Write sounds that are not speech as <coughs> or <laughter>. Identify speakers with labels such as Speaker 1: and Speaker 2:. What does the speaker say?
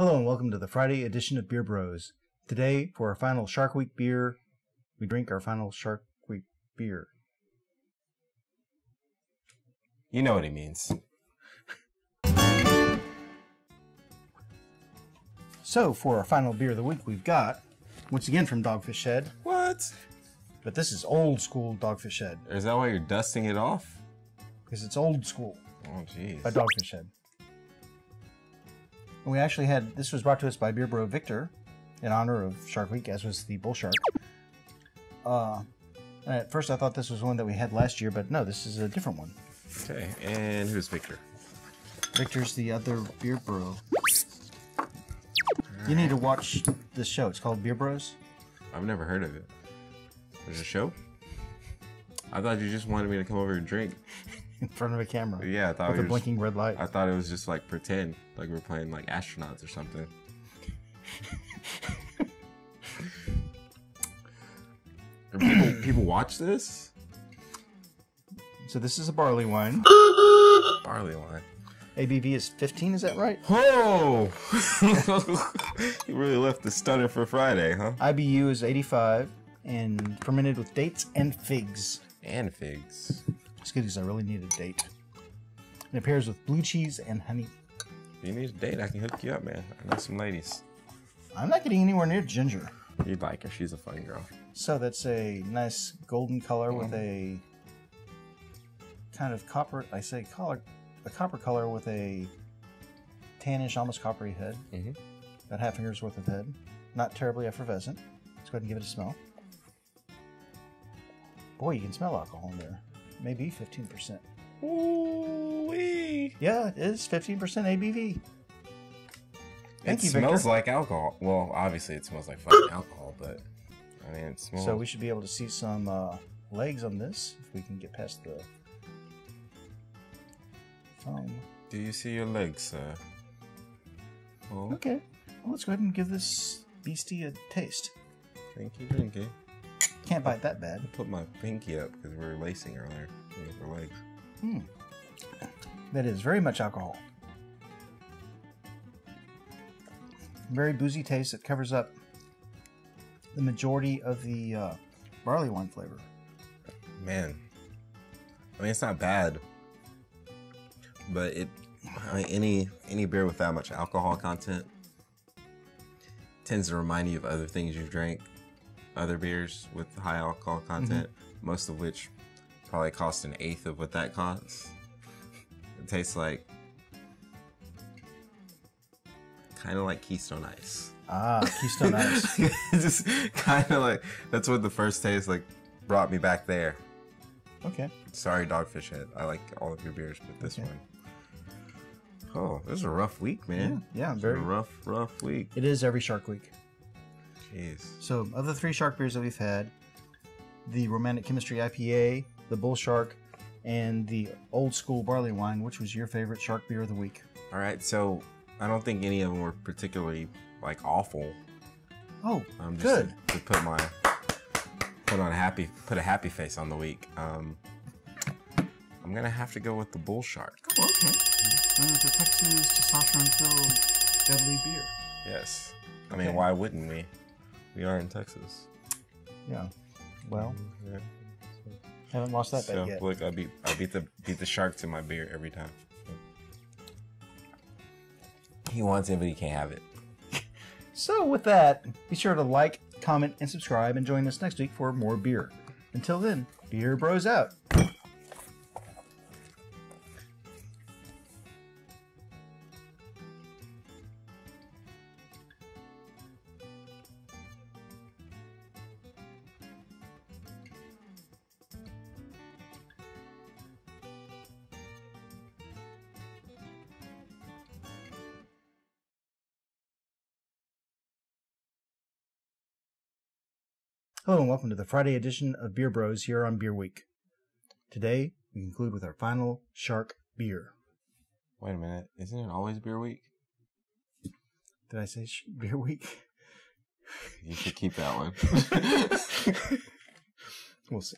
Speaker 1: Hello and welcome to the Friday edition of Beer Bros. Today, for our final Shark Week beer, we drink our final Shark Week beer.
Speaker 2: You know what he means.
Speaker 1: So, for our final beer of the week, we've got, once again from Dogfish Head,
Speaker 2: What?
Speaker 1: but this is old school Dogfish Head,
Speaker 2: Is that why you're dusting it off?
Speaker 1: because it's old school
Speaker 2: Oh, jeez.
Speaker 1: by Dogfish Head. And we actually had, this was brought to us by Beer Bro Victor in honor of Shark Week, as was the Bull Shark. Uh, and at first I thought this was one that we had last year, but no, this is a different one.
Speaker 2: Okay, and who's Victor?
Speaker 1: Victor's the other Beer Bro. You need to watch this show. It's called Beer Bros.
Speaker 2: I've never heard of it. There's a show? I thought you just wanted me to come over and drink.
Speaker 1: In front of a camera
Speaker 2: Yeah, I thought
Speaker 1: with
Speaker 2: we
Speaker 1: a
Speaker 2: were
Speaker 1: blinking red light.
Speaker 2: I thought it was just like pretend, like we are playing like astronauts or something. <laughs> People people watch this?
Speaker 1: So this is a barley wine. <coughs>
Speaker 2: Barley wine.
Speaker 1: ABV is 15. Is that right?
Speaker 2: Oh! <laughs> you really left the stunner for Friday, huh?
Speaker 1: IBU is 85 and fermented with dates and figs.
Speaker 2: And figs.
Speaker 1: It's good because I really need a date. And it pairs with blue cheese and honey.
Speaker 2: If you need a date, I can hook you up, man. I know some ladies.
Speaker 1: I'm not getting anywhere near ginger.
Speaker 2: You'd like her. She's a fun girl.
Speaker 1: So that's a nice golden color with a kind of copper. I say color, a copper color with a tannish, almost coppery head.
Speaker 2: Mhm.
Speaker 1: About half finger's worth of head. Not terribly effervescent. Let's go ahead and give it a smell. Boy, you can smell alcohol in there. Maybe 15%.
Speaker 2: Ooh-wee.
Speaker 1: Yeah, it is 15% ABV. Thank
Speaker 2: it
Speaker 1: you,
Speaker 2: smells
Speaker 1: Victor.
Speaker 2: like alcohol. Well, obviously it smells like fucking alcohol, but I mean, it smells.
Speaker 1: So we should be able to see some uh, legs on this if we can get past the foam.
Speaker 2: Do you see your legs, sir? Oh,
Speaker 1: Okay, well, let's go ahead and give this beastie a taste.
Speaker 2: thank you, Drinky.
Speaker 1: Can't bite that bad.
Speaker 2: I put my pinky up because we were lacing earlier with her legs.
Speaker 1: Hmm. That is very much alcohol. Very boozy taste that covers up the majority of the uh, barley wine flavor.
Speaker 2: Man, I mean, it's not bad, but it I mean, any any beer with that much alcohol content tends to remind you of other things you've drank, other beers with high alcohol content, most of which probably cost an eighth of what that costs. It tastes like kind of like Keystone Ice.
Speaker 1: Ah, Keystone Ice.
Speaker 2: It's <laughs> just kind of like that's what the first taste like brought me back there.
Speaker 1: Okay.
Speaker 2: Sorry, Dogfish Head. I like all of your beers, but this
Speaker 1: Okay.
Speaker 2: one. Oh, this is a rough week, man.
Speaker 1: Yeah, yeah, very-
Speaker 2: rough, rough week.
Speaker 1: It is every Shark Week. So, of the three shark beers that we've had, the Romantic Chemistry IPA, the Bull Shark, and the Olde School Barley Wine, which was your favorite shark beer of the week?
Speaker 2: All right, so I don't think any of them were particularly like awful.
Speaker 1: Oh,
Speaker 2: Um, just
Speaker 1: good.
Speaker 2: To, to put my put on a happy put a happy face on the week. Um, I'm gonna have to go with the Bull Shark.
Speaker 1: Oh, okay. Going with the Texas testosterone-filled deadly beer.
Speaker 2: Yes. I mean,
Speaker 1: Okay.
Speaker 2: why wouldn't we? We are in Texas.
Speaker 1: Yeah. Well,
Speaker 2: Yeah.
Speaker 1: haven't lost that
Speaker 2: So
Speaker 1: bet yet.
Speaker 2: look, I beat I beat the beat the shark to my beer every time. He wants it, but he can't have it. <laughs>
Speaker 1: So, with that, be sure to like, comment, and subscribe, and join us next week for more beer. Until then, Beer Bros out. Hello and welcome to the Friday edition of Beer Bros here on Beer Week. Today, we conclude with our final shark beer.
Speaker 2: Wait a minute, isn't it always beer week?
Speaker 1: Did I say sh- Beer Week?
Speaker 2: You should keep that one. <laughs>
Speaker 1: We'll see.